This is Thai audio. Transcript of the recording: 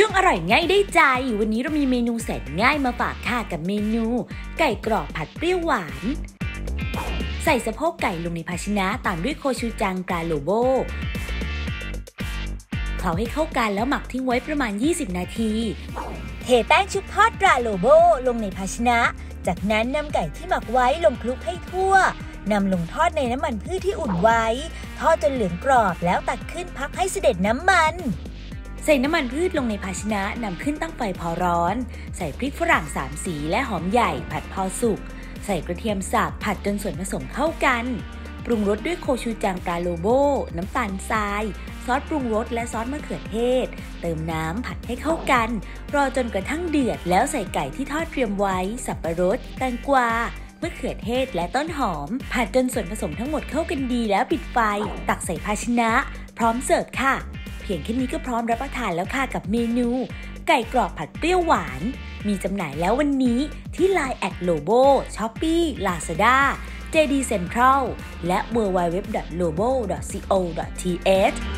ช่วงอร่อยง่ายได้ใจ วันนี้เรามีเมนูแสนง่ายมาฝากค่ะกับเมนู ไก่กรอบผัดเปรี้ยวหวาน ใส่สะโพกไก่ลงในภาชนะตามด้วยโคชูจังกาโลโบเคล้าให้เข้ากันแล้วหมักทิ้งไว้ประมาณ 20 นาที เทแป้งชุบทอดตราโลโบลงในภาชนะ จากนั้นนำไก่ที่หมักไว้ลงคลุกให้ทั่วนำลงทอดในน้ำมันพืชที่อุ่นไว้ ทอดจนเหลืองกรอบแล้วตักขึ้นพักให้เสด็จน้ำมัน ใส่น้ำมันพืชลงในภาชนะนำขึ้นตั้งไฟพอร้อน ใส่พริกฝรั่งสามสีและหอมใหญ่ผัดพอสุก ใส่กระเทียมสับผัดจนส่วนผสมเข้ากัน ปรุงรสด้วยโคชูจังปลาโลโบ น้ำตาลทราย ซอสปรุงรสและซอสมะเขือเทศ เติมน้ำผัดให้เข้ากัน รอจนกระทั่งเดือดแล้วใส่ไก่ที่ทอดเตรียมไว้ สับปะรดแตงกวามะเขือเทศและต้นหอม ผัดจนส่วนผสมทั้งหมดเข้ากันดีแล้วปิดไฟ ตักใส่ภาชนะ พร้อมเสิร์ฟค่ะ พียงแค่นี้ก็พร้อมรับประทานแล้วค่ะกับเมนู ไก่กรอบผัดเปรี้ยวหวาน มีจำหน่ายแล้ววันนี้ที่ Line แอดโลโบช้อปปี้ลาซาด้า JD Central และ w w w l o b o c o th